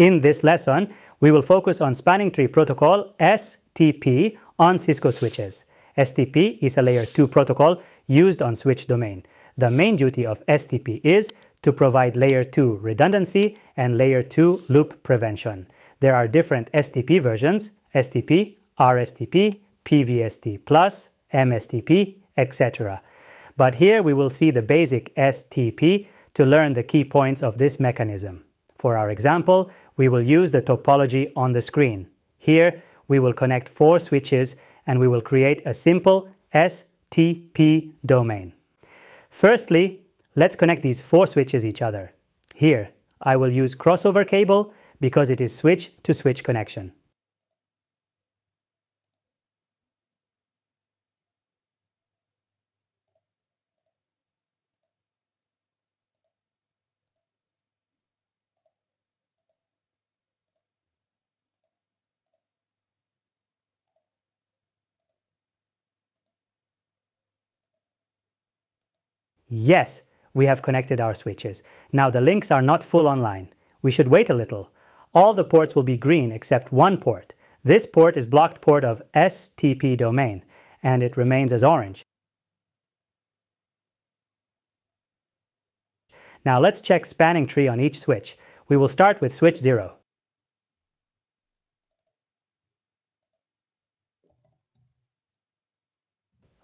In this lesson, we will focus on spanning tree protocol STP on Cisco switches. STP is a layer 2 protocol used on switch domain. The main duty of STP is to provide layer 2 redundancy and layer 2 loop prevention. There are different STP versions, STP, RSTP, PVST+, MSTP, etc. But here we will see the basic STP to learn the key points of this mechanism. For our example, we will use the topology on the screen. Here, we will connect four switches and we will create a simple STP domain. Firstly, let's connect these four switches each other. Here, I will use crossover cable because it is switch-to-switch -switch connection. Yes, we have connected our switches. Now the links are not full online. We should wait a little. All the ports will be green except one port. This port is blocked port of STP domain, and it remains as orange. Now let's check spanning tree on each switch. We will start with switch 0.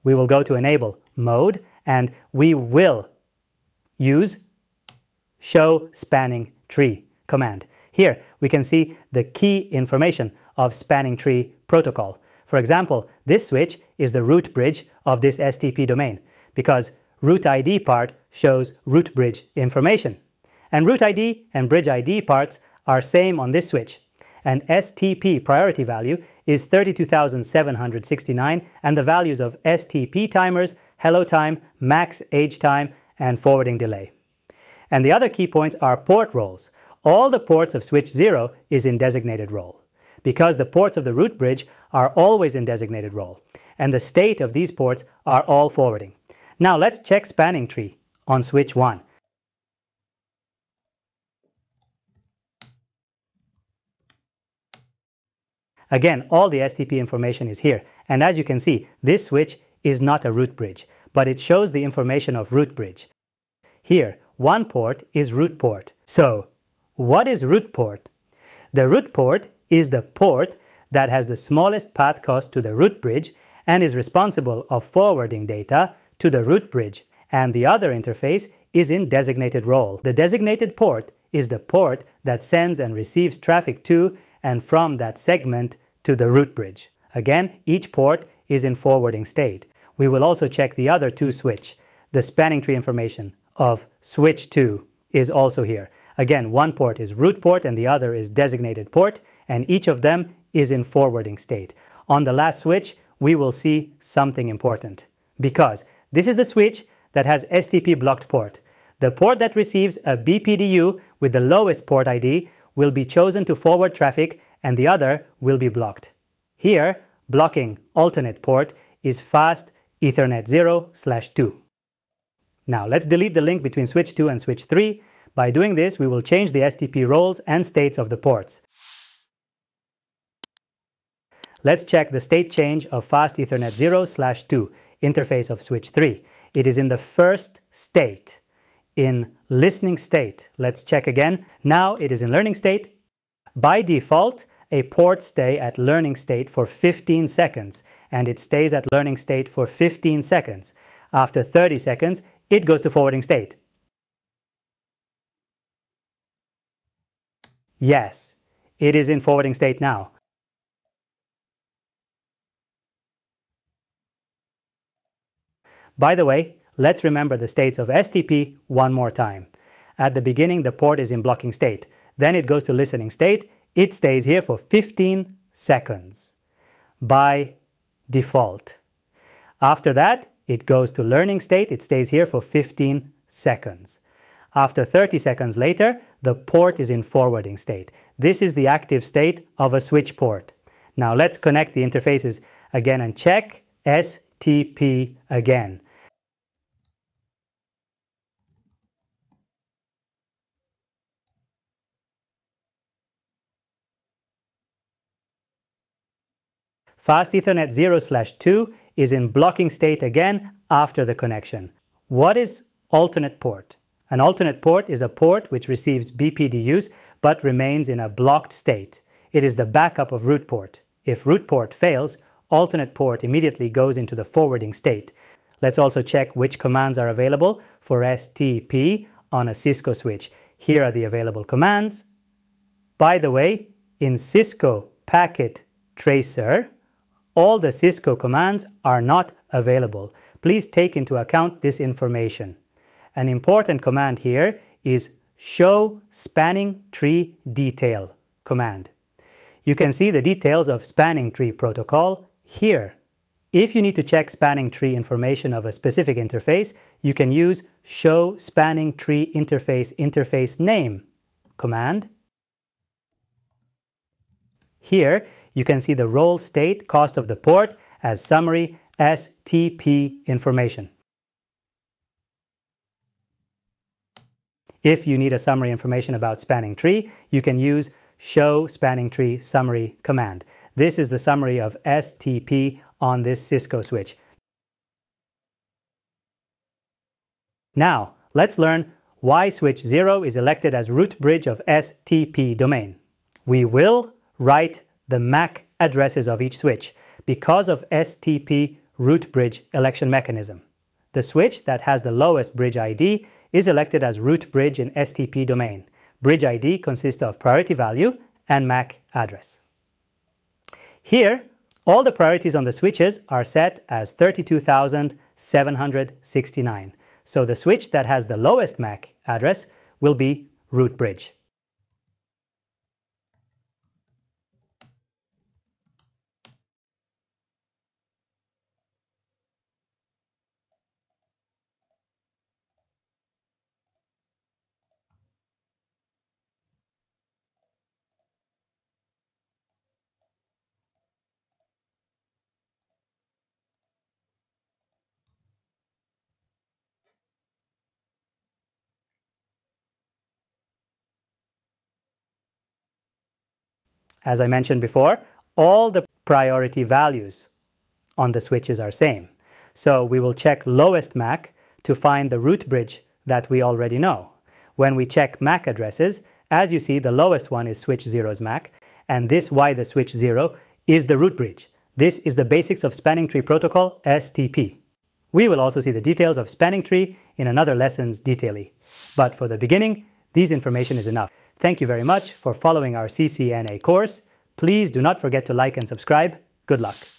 We will go to enable mode and we will use show spanning tree command. Here we can see the key information of spanning tree protocol. For example, this switch is the root bridge of this STP domain because root ID part shows root bridge information. And root ID and bridge ID parts are same on this switch. And STP priority value is 32,769 and the values of STP timers hello time, max age time, and forwarding delay. And the other key points are port roles. All the ports of switch 0 is in designated role, because the ports of the root bridge are always in designated role, and the state of these ports are all forwarding. Now let's check spanning tree on switch 1. Again, all the STP information is here, and as you can see, this switch is not a root bridge, but it shows the information of root bridge. Here, one port is root port. So, what is root port? The root port is the port that has the smallest path cost to the root bridge and is responsible of forwarding data to the root bridge, and the other interface is in designated role. The designated port is the port that sends and receives traffic to and from that segment to the root bridge. Again, each port is in forwarding state we will also check the other two switch. The spanning tree information of switch 2 is also here. Again, one port is root port and the other is designated port, and each of them is in forwarding state. On the last switch, we will see something important because this is the switch that has STP blocked port. The port that receives a BPDU with the lowest port ID will be chosen to forward traffic and the other will be blocked. Here, blocking alternate port is fast Ethernet 0 slash 2. Now let's delete the link between switch 2 and switch 3. By doing this, we will change the STP roles and states of the ports. Let's check the state change of fast Ethernet 0 slash 2 interface of switch 3. It is in the first state. In listening state, let's check again. Now it is in learning state. By default, a port stay at learning state for 15 seconds and it stays at learning state for 15 seconds. After 30 seconds, it goes to forwarding state. Yes, it is in forwarding state now. By the way, let's remember the states of STP one more time. At the beginning, the port is in blocking state. Then it goes to listening state. It stays here for 15 seconds. By default. After that, it goes to learning state. It stays here for 15 seconds. After 30 seconds later, the port is in forwarding state. This is the active state of a switch port. Now let's connect the interfaces again and check STP again. Fast Ethernet 0 slash 2 is in blocking state again after the connection. What is alternate port? An alternate port is a port which receives BPDUs but remains in a blocked state. It is the backup of root port. If root port fails, alternate port immediately goes into the forwarding state. Let's also check which commands are available for STP on a Cisco switch. Here are the available commands. By the way, in Cisco Packet Tracer, all the Cisco commands are not available. Please take into account this information. An important command here is show spanning tree detail command. You can see the details of spanning tree protocol here. If you need to check spanning tree information of a specific interface, you can use show spanning tree interface interface name command. Here, you can see the role state cost of the port as summary STP information. If you need a summary information about spanning tree, you can use show spanning tree summary command. This is the summary of STP on this Cisco switch. Now, let's learn why switch 0 is elected as root bridge of STP domain. We will write the MAC addresses of each switch because of STP root bridge election mechanism. The switch that has the lowest bridge ID is elected as root bridge in STP domain. Bridge ID consists of priority value and MAC address. Here, all the priorities on the switches are set as 32,769. So the switch that has the lowest MAC address will be root bridge. As I mentioned before, all the priority values on the switches are same. So we will check lowest MAC to find the root bridge that we already know. When we check MAC addresses, as you see, the lowest one is switch 0's MAC, and this why the switch 0 is the root bridge. This is the basics of spanning tree protocol, STP. We will also see the details of spanning tree in another lessons detailedly. But for the beginning, these information is enough. Thank you very much for following our CCNA course. Please do not forget to like and subscribe. Good luck.